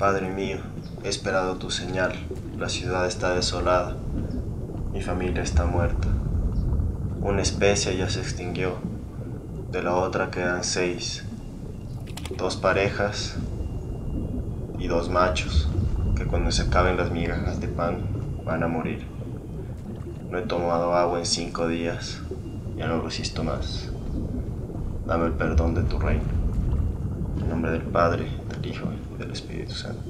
Padre mío, he esperado tu señal. La ciudad está desolada. Mi familia está muerta. Una especie ya se extinguió. De la otra quedan seis. Dos parejas y dos machos que cuando se acaben las migajas de pan van a morir. No he tomado agua en cinco días. Ya no resisto más. Dame el perdón de tu reino. En nombre del Padre, del Hijo y del Espíritu Santo.